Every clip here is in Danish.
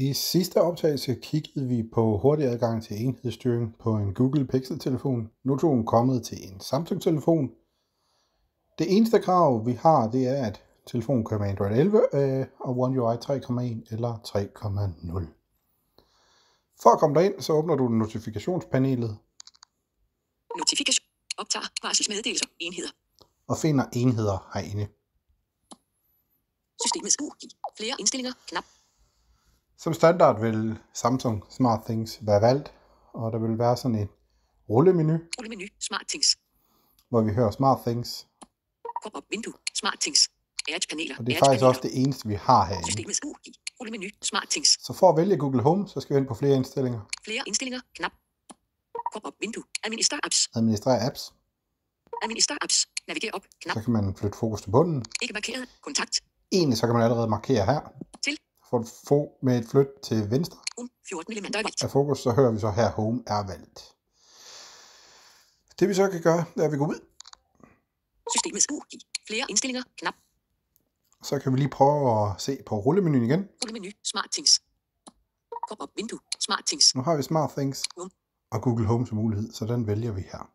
I sidste optagelse kiggede vi på hurtig adgang til enhedsstyring på en Google Pixel-telefon. Nu er den kommet til en Samsung-telefon. Det eneste krav, vi har, det er, at telefonen kører med Android 11 øh, og One UI 3.1 eller 3.0. For at komme derind, så åbner du notifikationspanelet Notifikation. Optager. Varselsmeddelelser. Enheder. og finder enheder herinde. Systemets UI. Flere indstillinger. Knap. Som standard vil Samsung Smart Things være valgt, og der vil være sådan en rullemenu, Rullemenu. Smart Things. hvor vi hører Smart Things. Pop-up vindue. Smart Things. Edge paneler. Og det er faktisk også det eneste, vi har herinde. Systemets UI. Rullemenu. Smart Things. Så for at vælge Google Home, så skal vi ind på flere indstillinger. Flere indstillinger. Knap. Pop-up vindue. Administrer apps. Administrere apps. Administrer apps. Naviger op. Knap. Så kan man flytte fokus til bunden. Ikke markeret. Kontakt. Egentlig så kan man allerede markere her. Til. For at få med et flyt til venstre Um. 14 elementer valgt. af fokus, så hører vi så her Home er valgt. Det vi så kan gøre, er at vi går ud. Systemets UI. Flere indstillinger. Knap. Så kan vi lige prøve at se på rullemenuen igen. Rullemenu. Smart Things. Pop-up vindue. Smart Things. Nu har vi Smart Things Home. og Google Home som mulighed, så den vælger vi her.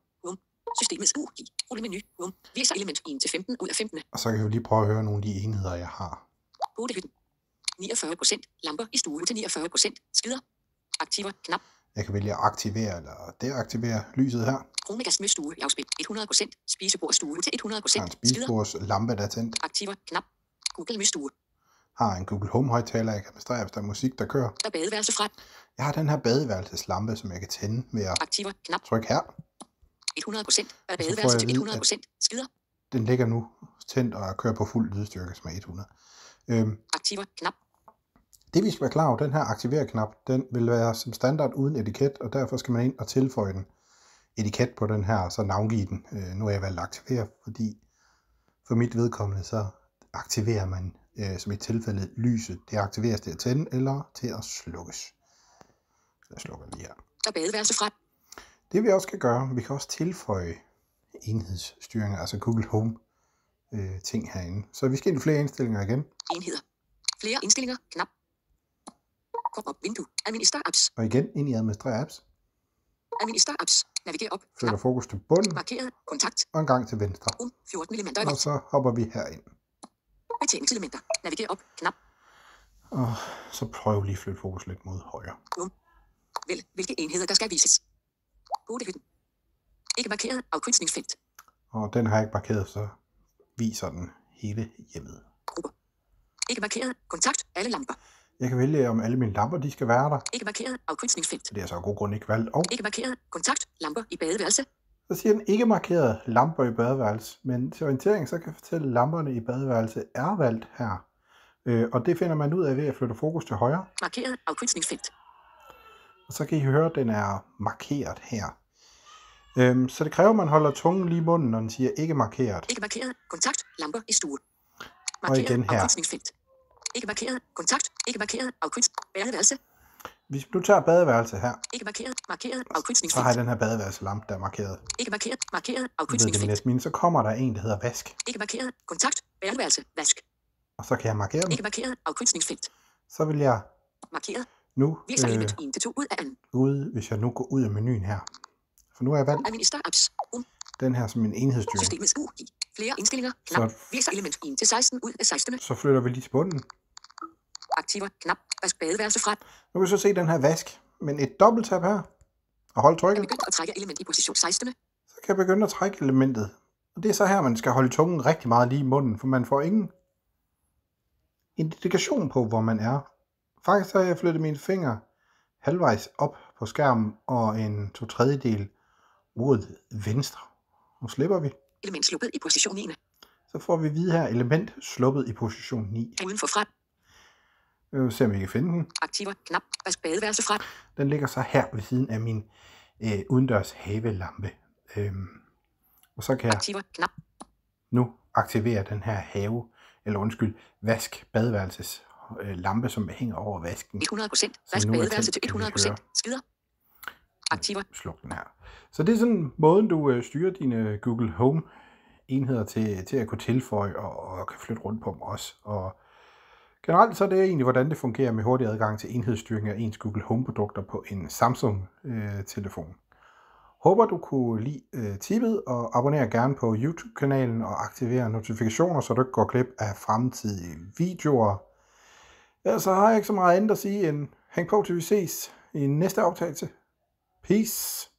Systemets UI. Rullemenu. Home. Viser element 1-15 ud af 15. Og så kan vi lige prøve at høre nogle af de enheder, jeg har. Bolighytten. 49 procent. Lamper i stue til 49 procent. Skider. Aktiver. Knap. Jeg kan vælge at aktivere eller deaktivere lyset her. Kronegas med stue i afspil. 100 procent. Spisebord stue til 100 Har en procent. Skider. spisebords lampe, der er tændt. Aktiver. Knap. Google med stue. Har en Google Home højtaler, jeg kan administrere, hvis der er musik, der kører. Der er badeværelse fra. Jeg har den her badeværelseslampe, som jeg kan tænde ved at Aktiver. Knap. trykke her. 100 procent. Badeværelse til at vide, 100 procent. Skider. Den ligger nu tændt og kører på fuld lydstyrke, som er 100. Øhm, Aktiver. Knap. Det vi skal være klar over, den her aktiver-knap, den vil være som standard uden etiket, og derfor skal man ind og tilføje den etiket på den her, og så navngive den. Øh, nu har jeg valgt at aktivere, fordi for mit vedkommende, så aktiverer man øh, som i tilfælde lyset. Det aktiveres til at tænde eller til at slukkes. Jeg slukker lige her. Der er badeværelse fra. Det vi også kan gøre, vi kan også tilføje enhedsstyring, altså Google Home øh, ting herinde. Så vi skal ind i flere indstillinger igen, Enheder. Flere indstillinger. Knap. Pop-up vindue. Administrer apps. og igen ind i administrere apps, Administrer apps. Naviger op. flytter fokus til bunden Markeret. Kontakt. og en gang til venstre. Um. 14 elementer Og så hopper vi herind. Betjeningselementer. Naviger op. Knap. Og så prøv lige at flytte fokus lidt mod højre. Vælg, hvilke enheder der skal vises. Bolighytten. Ikke markeret afkrydsningsfelt. Og den har jeg ikke markeret, så viser den hele hjemmet. Grupper. Ikke markeret. Kontakt. Alle lamper. Jeg kan vælge, om alle mine lamper de skal være der. Ikke markeret afkrydsningsfelt. Det er så af god grund ikke valgt. Og Ikke markeret. Kontakt. Lamper i badeværelse. så siger den ikke markeret lamper i badeværelse. Men til orientering, så kan jeg fortælle, at lamperne i badeværelse er valgt her. Øh, og det finder man ud af ved at flytte fokus til højre. Markeret afkrydsningsfelt. Og så kan I høre, at den er markeret her. Øhm, så det kræver, at man holder tungen lige i munden, når den siger ikke markeret. Ikke markeret. Kontakt. Lamper i stue. Og Markeret igen her. Ikke markeret. Kontakt. Ikke markeret. Afkryds. Badeværelse. Hvis du tager badeværelse her, Ikke markeret. Markeret. så har jeg den her badeværelselampe, der er markeret. Ikke markeret. Markeret. Ved Afkrydsningsfelt. næste mine. Så kommer der en, der hedder vask. Ikke markeret. Kontakt. Badeværelse. Vask. Og så kan jeg markere den. Ikke markeret. Afkrydsningsfelt. Så vil jeg Markeret. nu Viser øh, 1 til 2 ud af anden. ud, hvis jeg nu går ud af menuen her. For nu har jeg valgt Administrer apps. Um. den her som en enhedsstyring. Systemets UI. Flere indstillinger. Knap. Viser element 1 til 16 ud af 16. Så flytter vi lige til bunden. Aktiver. Knap. Vask badeværelse fra. Nu kan vi så se den her vask. Men et dobbelttab her. Og hold trykket. Begynd at trække element i position 16. så kan jeg begynde at trække elementet. Og det er så her, man skal holde tungen rigtig meget lige i munden, for man får ingen indikation på, hvor man er. Faktisk har jeg flyttet mine fingre halvvejs op på skærmen og en to tredjedel mod venstre. Nu slipper vi. Element sluppet i position 9. Så får vi vide her element sluppet i position 9. Uden for fra. Vil se, om vi kan finde den. Aktiver. Knap. Vask badeværelse fra. Den ligger så her ved siden af min øh, udendørs havelampe. Øhm, og så kan jeg Aktiver. Knap. nu aktivere den her have, eller undskyld, vask badeværelses øh, lampe, som hænger over vasken. 100 procent. Så Vask nu badeværelse til kan vi 100 procent. Skider. Aktiver. Sluk den her. Så det er sådan måden, du øh, styrer dine Google Home enheder til, til at kunne tilføje og, og kan flytte rundt på dem også. Og Generelt så er det egentlig, hvordan det fungerer med hurtig adgang til enhedsstyring af ens Google Home-produkter på en Samsung-telefon. Øh, Håber du kunne lide øh, tippet, og abonner gerne på YouTube-kanalen og aktiver notifikationer, så du ikke går glip af fremtidige videoer. Ellers så har jeg ikke så meget andet at sige end hæng på til vi ses i næste optagelse. Peace!